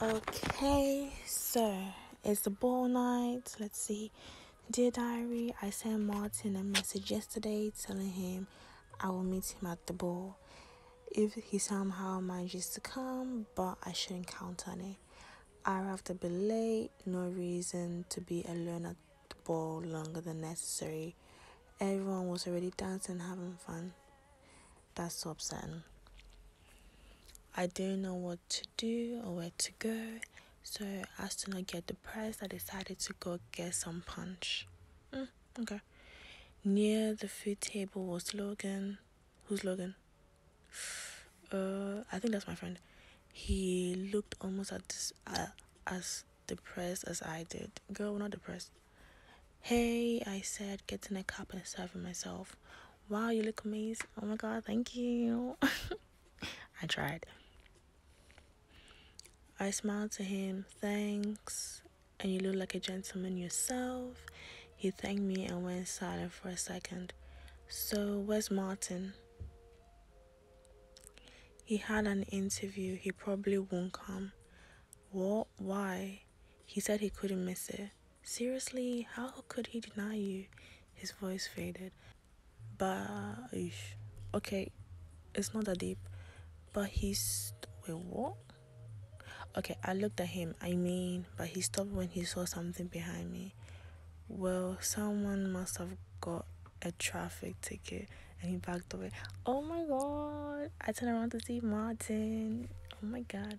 Okay, so it's the ball night. Let's see. Dear Diary, I sent Martin a message yesterday telling him I will meet him at the ball if he somehow manages to come, but I shouldn't count on it. I have to be late, no reason to be alone at the ball longer than necessary. Everyone was already dancing, having fun. That's so upsetting. I didn't know what to do or where to go, so as to not get depressed, I decided to go get some punch. Mm, okay. Near the food table was Logan. Who's Logan? Uh, I think that's my friend. He looked almost as uh, as depressed as I did. Girl, we're not depressed. Hey, I said, getting a cup and serving myself. Wow, you look amazing. Oh my god, thank you. I tried. I smiled to him, thanks, and you look like a gentleman yourself. He thanked me and went silent for a second. So, where's Martin? He had an interview. He probably won't come. What? Why? He said he couldn't miss it. Seriously? How could he deny you? His voice faded. But, okay, it's not that deep. But he's. Wait, what? Okay, I looked at him. I mean, but he stopped when he saw something behind me. Well, someone must have got a traffic ticket and he backed away. Oh my god. I turned around to see Martin. Oh my god.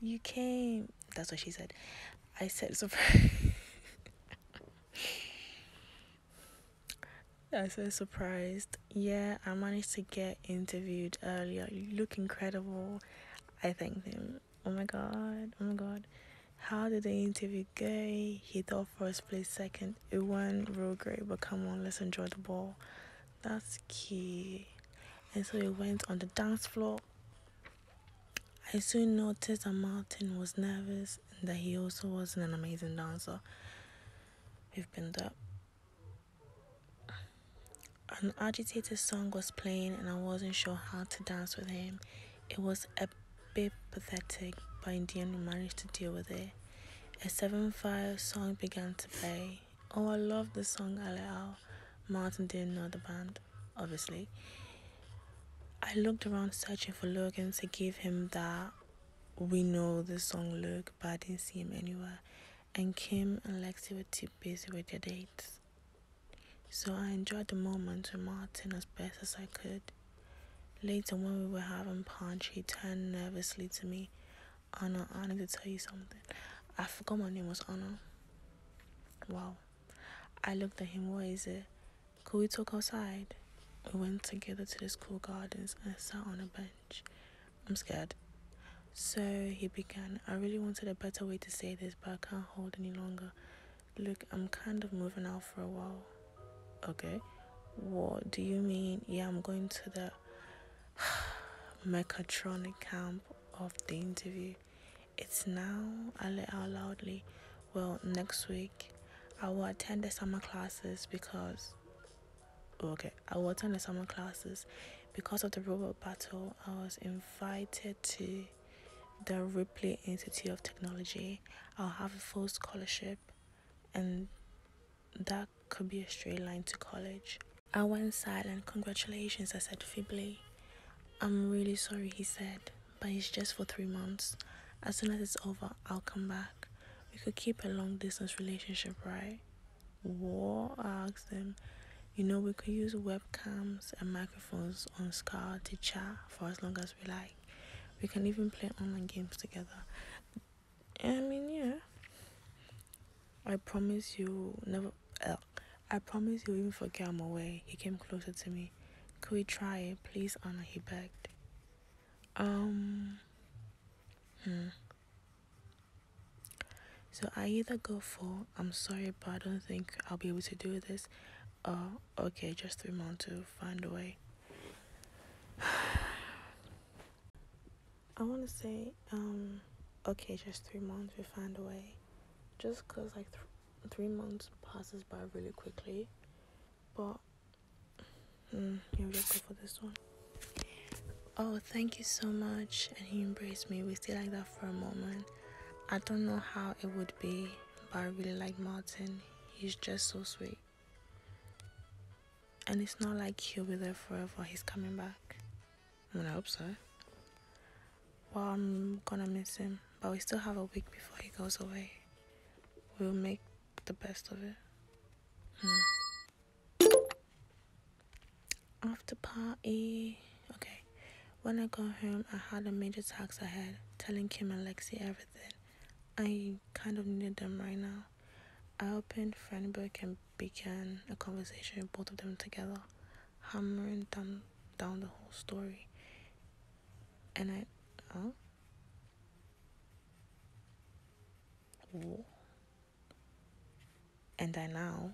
You came. That's what she said. I said surprise. I said surprised. Yeah, I managed to get interviewed earlier. You look incredible. I thanked him. Oh my god, oh my god. How did the interview go? He thought first place, second. It went real great, but come on, let's enjoy the ball. That's key. And so he went on the dance floor. I soon noticed that Martin was nervous and that he also wasn't an amazing dancer. We've been there. An agitated song was playing, and I wasn't sure how to dance with him. It was a bit pathetic, but in the end, we managed to deal with it. A 7 5 song began to play. Oh, I love the song Alea. Martin didn't know the band, obviously. I looked around searching for Logan to give him that we know the song look, but I didn't see him anywhere. And Kim and Lexi were too busy with their dates. So I enjoyed the moment with Martin as best as I could. Later, when we were having punch, he turned nervously to me. Anna, I need to tell you something. I forgot my name was Anna. Wow. I looked at him. What is it? Could we talk outside? We went together to the school gardens and sat on a bench. I'm scared. So he began. I really wanted a better way to say this, but I can't hold any longer. Look, I'm kind of moving out for a while. Okay. What do you mean? Yeah, I'm going to the mechatronic camp of the interview. It's now, let out loudly. Well, next week I will attend the summer classes because. Okay, I will attend the summer classes because of the robot battle. I was invited to the Ripley Institute of Technology. I'll have a full scholarship, and that could be a straight line to college. I went silent. Congratulations, I said feebly. I'm really sorry, he said, but it's just for three months. As soon as it's over, I'll come back. We could keep a long distance relationship, right? What? I asked him. You know, we could use webcams and microphones on Skype to chat for as long as we like. We can even play online games together. I mean, yeah. I promise you never. Uh, I promise you'll even forget I'm away. He came closer to me. Could we try it, please, Anna? He begged. Um. Hmm. So I either go for I'm sorry, but I don't think I'll be able to do this, or okay, just three months to find a way. I want to say um, okay, just three months we find a way, just cause like th- three months passes by really quickly, but Mm, we just for this one. Oh, thank you so much. And he embraced me. We stayed like that for a moment. I don't know how it would be, but I really like Martin. He's just so sweet. And it's not like he'll be there forever, he's coming back. I mean, I hope so. Well, I'm gonna miss him, but we still have a week before he goes away. We'll make the best of it. Hmm. After party, okay. When I got home, I had a major task ahead, telling Kim and Lexi everything. I kind of needed them right now. I opened Friendbook and began a conversation with both of them together, hammering down, down the whole story. And I, Whoa. and I now,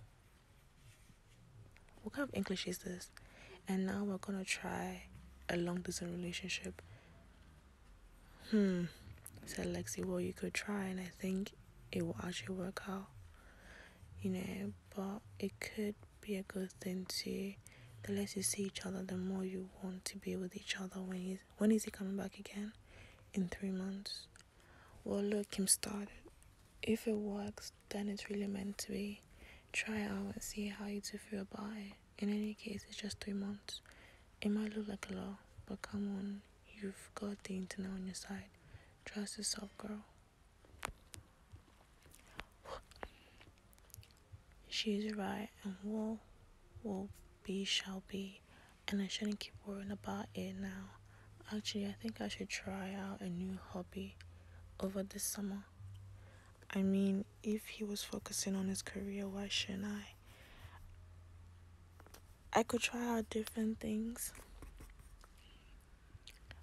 what kind of English is this? And now we're gonna try a long distance relationship. Hmm said Lexi, well, you could try, and I think it will actually work out, you know. But it could be a good thing to the less you see each other, the more you want to be with each other. When he's when is he coming back again? In three months. Well, look, him started. If it works, then it's really meant to be. Try out and see how you two feel about it. In any case, it's just three months. It might look like a lot, but come on, you've got the internet on your side. Trust yourself, girl. She's right, and what will be shall be, and I shouldn't keep worrying about it now. Actually, I think I should try out a new hobby over this summer. I mean, if he was focusing on his career, why shouldn't I? I could try out different things,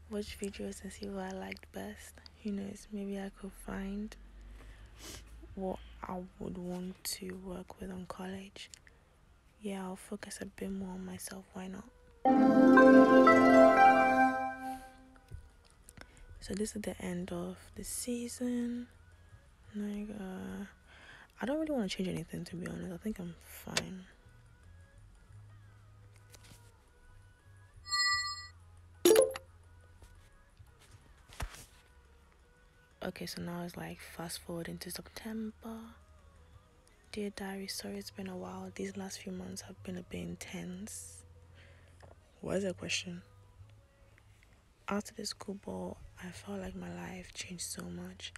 watch videos and see what I liked best who knows, maybe I could find what I would want to work with on college. Yeah, I'll focus a bit more on myself, why not? So this is the end of the season. Like, uh, I don't really want to change anything to be honest. I think I'm fine. Okay so now it's like fast forward into september. Dear diary sorry it's been a while. These last few months have been a bit intense. What is the question? After the school ball i felt like my life changed so much.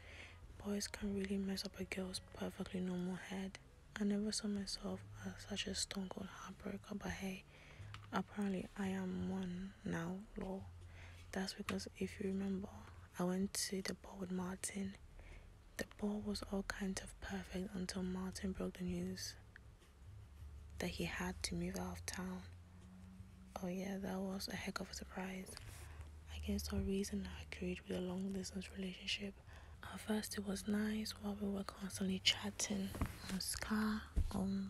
Boys can really mess up a girl's perfectly normal head. I never saw myself as such a stone cold heartbreaker but hey apparently i am one now lol. That's because if you remember I went to the ball with Martin. The ball was all kinds of perfect until Martin broke the news that he had to move out of town. Oh, yeah, that was a heck of a surprise. I guess the reason I agreed with a long distance relationship. At first, it was nice while we were constantly chatting on Skype, on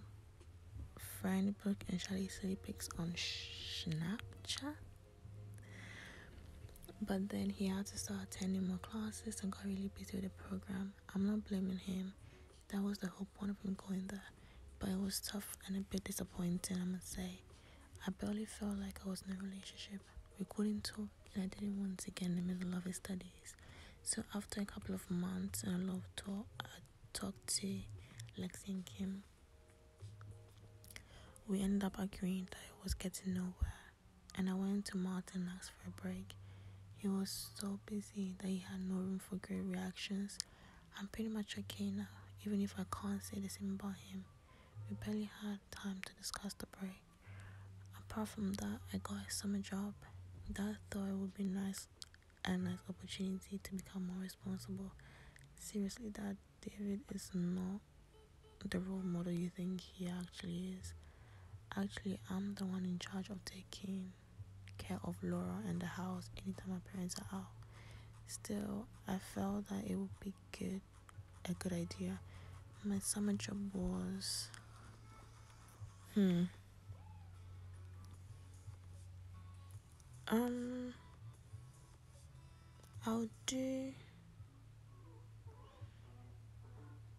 Friendbook, and Charlie City Pics on Snapchat. But then he had to start attending more classes and got really busy with the program. I'm not blaming him. That was the whole point of him going there. But it was tough and a bit disappointing, I must say. I barely felt like I was in a relationship. We couldn't talk, and I didn't want to get in the middle of his studies. So after a couple of months and a lot of talk, I talked to Lexi and Kim. We ended up agreeing that it was getting nowhere, and I went to Martin and asked for a break. He was so busy that he had no room for great reactions. I'm pretty much okay now, even if I can't say the same about him. We barely had time to discuss the break. Apart from that, I got a summer job. That thought it would be nice a nice opportunity to become more responsible. Seriously, that David is not the role model you think he actually is. Actually, I'm the one in charge of taking care of Laura and the house anytime my parents are out. Still, I felt that it would be good, a good idea. My summer job was, hmm, um, I'll do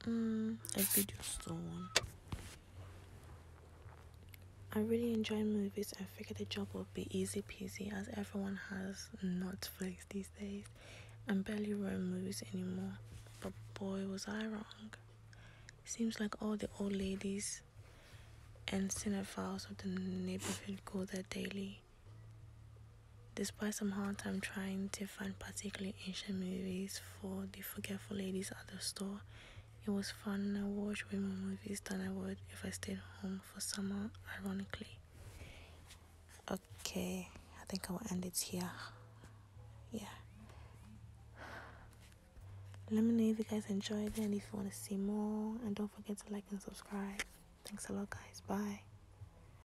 um a video store one. I really enjoy movies and figured the job would be easy peasy as everyone has Netflix these days. I'm barely running movies anymore, but boy, was I wrong? Seems like all the old ladies and cinephiles of the neighborhood go there daily. Despite some hard time trying to find particularly ancient movies for the forgetful ladies at the store, it was fun and I watched way more movies than I would if I stayed home for summer, ironically. Okay, I think I'll end it here. Yeah. Let me know if you guys enjoyed it and if you want to see more. And don't forget to like and subscribe. Thanks a lot, guys. Bye.